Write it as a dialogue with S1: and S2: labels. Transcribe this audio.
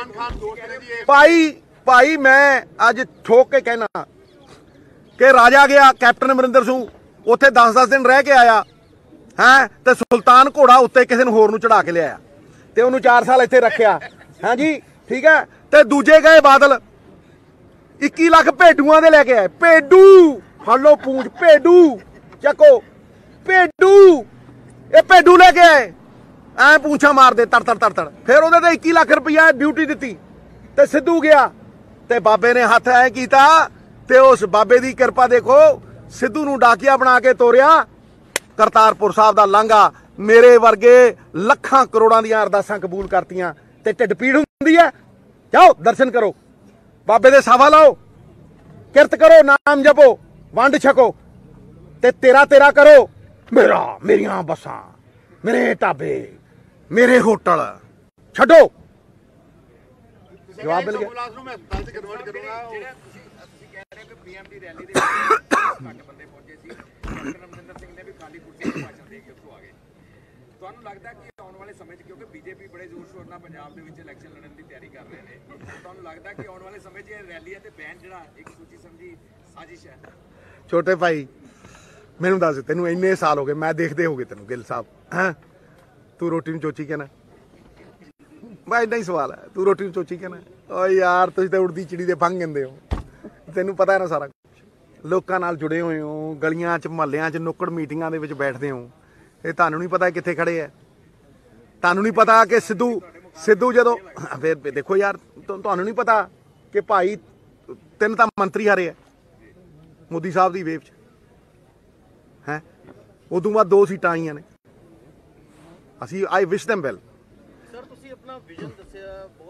S1: ਇਮਰਾਨ ਖਾਨ ਦੋਸਤ ਨੇ ਜੀ
S2: ਭਾਈ ਭਾਈ, ਮੈਂ ਅੱਜ ਠੋਕ ਕੇ ਕਹਿਣਾ ਕਿ ਰਾਜਾ ਗਿਆ, ਕੈਪਟਨ ਅਮਰਿੰਦਰ ਸਿੰਘ, ਉੱਥੇ 10-10 ਦਿਨ ਰਹਿ ਕੇ ਆਇਆ, ਹੈ, ਤੇ ਸੁਲਤਾਨ ਘੋੜਾ ਉੱਤੇ ਕਿਸੇ ਨੂੰ ਹੋਰ ਨੂੰ ਚੜਾ ਕੇ ਲਿਆਇਆ, ਤੇ ਉਹਨੂੰ 4 ਸਾਲ ਇੱਥੇ ਰੱਖਿਆ ਹਾਂਜੀ ਠੀਕ ਹੈ? ਤੇ ਦੂਜੇ ਗਏ ਬਾਦਲ 21 ਲੱਖ ਭੇਡੂਆਂ ਦੇ ਲੈ ਕੇ ਆਏ, ਭੇਡੂ, ਫੜ ਲਓ ਪੂੰਝ, ਭੇਡੂ, ਚੱਕੋ, ਭੇਡੂ, ਇਹ ਭੇਡੂ ਲੈ ਕੇ ਆਏ। ਐ ਪੂਛਾ ਮਾਰਦੇ ਤੜ ਤੜ ਤੜ ਤੜ। ਫਿਰ ਉਹਦੇ ਤੇ 21 ਲੱਖ ਰੁਪਇਆ ਡਿਊਟੀ ਦਿੱਤੀ ਤੇ ਸਿੱਧੂ ਗਿਆ ਤੇ ਬਾਬੇ ਨੇ ਹੱਥ ਐ ਕੀਤਾ ਤੇ ਉਸ ਬਾਬੇ ਦੀ ਕਿਰਪਾ ਦੇਖੋ, ਸਿੱਧੂ ਨੂੰ ਡਾਕੀਆ ਬਣਾ ਕੇ ਤੋਰਿਆ। ਕਰਤਾਰਪੁਰ ਸਾਹਿਬ ਦਾ ਲਾਂਘਾ, ਮੇਰੇ ਵਰਗੇ ਲੱਖਾਂ ਕਰੋੜਾਂ ਦੀਆਂ ਅਰਦਾਸਾਂ ਕਬੂਲ ਕਰਤੀਆਂ ਤੇ ਢਿੱਡ ਪੀੜ ਹੁੰਦੀ ਹੈ ਜਾਓ, ਦਰਸ਼ਨ ਕਰੋ। ਬਾਬੇ ਦੇ ਸਾਵਾ ਲਾਓ। ਕਿਰਤ ਕਰੋ, ਨਾਮ ਜਪੋ, ਵੰਡ ਛਕੋ ਤੇ ਤੇਰਾ ਤੇਰਾ ਕਰੋ। ਮੇਰਾ, ਮੇਰੀਆਂ ਬੱਸਾਂ, ਮੇਰੇ ਢਾਬੇ। ਮੇਰੇ ਹੋਟਲ। ਛੱਡੋ। ਜਵਾਬ ਮਿਲ ਗਿਆ।
S1: ਨੂੰ ਮੈਂ ਹਸਪਤਾਲ 'ਚ ਕਨਵਰਟ ਕਰੂੰਗਾ
S3: ਜਿਹੜਾ ਤੁਸੀਂ ਤੁਸੀਂ ਕਹਿ ਰਹੇ ਹੋ ਕਿ ਪੀਐਮ ਦੀ ਰੈਲੀ ਦੇ ਵਿੱਚ ਘੱਟ ਬੰਦੇ ਪਹੁੰਚੇ ਸੀ। ਅਮਰਿੰਦਰ ਸਿੰਘ ਨੇ ਵੀ ਖਾਲੀ ਕੁਰਸੀ ਤੇ ਭਾਸ਼ਣ ਦੇ ਕੇ ਉੱਥੋਂ ਆ ਗਏ। ਤੁਹਾਨੂੰ ਲੱਗਦਾ ਕਿ ਆਉਣ ਵਾਲੇ ਸਮੇਂ 'ਚ ਕਿਉਂਕਿ ਬੀਜੇਪੀ ਬੜੇ ਜ਼ੋਰ ਸ਼ੋਰ ਨਾਲ ਪੰਜਾਬ ਦੇ ਵਿੱਚ ਇਲੈਕਸ਼ਨ ਲੜਨ ਦੀ ਤਿਆਰੀ ਕਰ ਰਹੇ ਨੇ ਤੁਹਾਨੂੰ ਲੱਗਦਾ ਕਿ ਆਉਣ ਵਾਲੇ ਸਮੇਂ 'ਚ ਇਹ ਰੈਲੀ ਅਤੇ ਬੈਨ ਜਿਹੜਾ ਇੱਕ ਸੂਚੀ ਸਮਝੀ ਸਾਜ਼ਿਸ਼ ਹੈ?
S2: ਛੋਟੇ ਭਾਈ ਮੈਨੂੰ ਦੱਸ ਤੈਨੂੰ ਇੰਨੇ ਸਾਲ ਹੋ ਗਏ ਮੈਂ ਦੇਖਦੇ ਹੋਗੇ ਤੈਨੂੰ ਗਿੱਲ ਸਾਹਿਬ ਹੈਂ? ਤੂੰ ਰੋਟੀ ਨੂੰ ਚੋਚੀ ਕਹਿਣਾ। ਮੈਂ ਇੰਨਾ ਹੀ ਸਵਾਲ ਹੈ ਤੂੰ ਰੋਟੀ ਨੂੰ ਚੋਚੀ ਕਹਿਣਾ। ਓ ਯਾਰ, ਤੁਸੀਂ ਤਾਂ ਉੜਦੀ ਚਿੜੀ ਦੇ ਫੰਗ ਗੰਦੇ ਹੋ। ਤੈਨੂੰ ਪਤਾ ਹੈ ਨਾ ਸਾਰਾ ਕੁਛ। ਲੋਕਾਂ ਨਾਲ ਜੁੜੇ ਹੋਏ ਹੋ, ਗਲੀਆਂ 'ਚ, ਮਹੱਲਿਆਂ 'ਚ, ਨੁੱਕੜ ਮੀਟਿੰਗਾਂ ਦੇ ਵਿੱਚ ਬੈਠਦੇ ਹੋ। ਇਹ ਤੁਹਾਨੂੰ ਨਹੀਂ ਪਤਾ ਕਿੱਥੇ ਖੜੇ ਐ ਤੁਹਾਨੂੰ ਨਹੀਂ ਪਤਾ ਕਿ ਸਿੱਧੂ ਸਿੱਧੂ ਜਦੋਂ ਫਿਰ ਦੇਖੋ ਯਾਰ ਤੁਹਾਨੂੰ ਨਹੀਂ ਪਤਾ ਕਿ ਭਾਈ ਤਿੰਨ ਤਾਂ ਮੰਤਰੀ ਹਾਰੇ ਐ ਮੋਦੀ ਸਾਹਿਬ ਦੀ ਵੇਵ 'ਚ। ਹੈ? ਉਦੋਂ ਬਾਅਦ ਦੋ ਸੀਟਾਂ ਆਈਆਂ ਨੇ। ਅਸੀਂ I wish them well
S4: sir ਤੁਸੀਂ ਆਪਣਾ ਵਿਜ਼ਨ ਦੱਸਿਆ ਬਹੁਤ